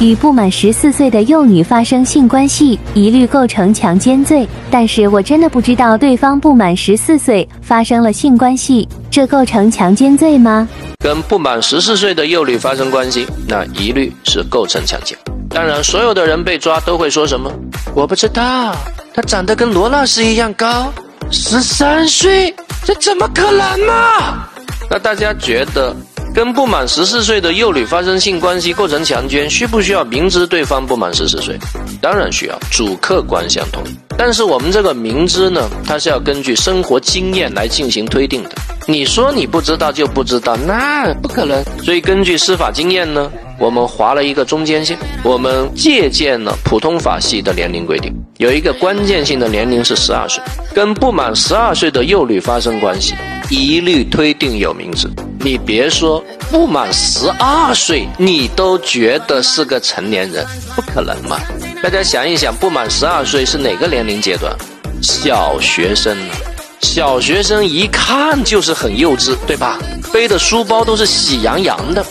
与不满十四岁的幼女发生性关系，一律构成强奸罪。但是我真的不知道对方不满十四岁发生了性关系，这构成强奸罪吗？跟不满十四岁的幼女发生关系，那一律是构成强奸。当然，所有的人被抓都会说什么？我不知道，他长得跟罗老师一样高，十三岁，这怎么可能呢？那大家觉得，跟不满十四岁的幼女发生性关系构成强奸，需不需要明知对方不满十四岁？当然需要，主客观相同。但是我们这个明知呢，它是要根据生活经验来进行推定的。你说你不知道就不知道，那不可能。所以根据司法经验呢，我们划了一个中间线，我们借鉴了普通法系的年龄规定，有一个关键性的年龄是十二岁，跟不满十二岁的幼女发生关系，一律推定有明知。你别说不满十二岁，你都觉得是个成年人，不可能嘛？大家想一想，不满十二岁是哪个年龄阶段？小学生。小学生一看就是很幼稚，对吧？背的书包都是喜羊羊的。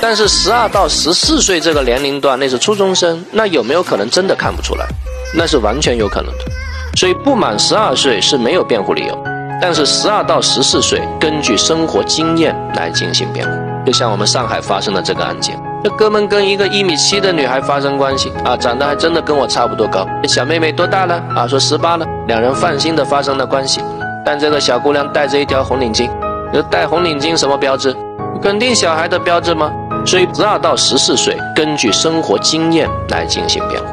但是十二到十四岁这个年龄段，那是初中生，那有没有可能真的看不出来？那是完全有可能的。所以不满十二岁是没有辩护理由，但是十二到十四岁，根据生活经验来进行辩护。就像我们上海发生的这个案件，这哥们跟一个一米七的女孩发生关系啊，长得还真的跟我差不多高。小妹妹多大了啊？说十八了。两人放心的发生了关系。但这个小姑娘戴着一条红领巾，这戴红领巾什么标志？肯定小孩的标志吗？所以十二到十四岁，根据生活经验来进行辩护。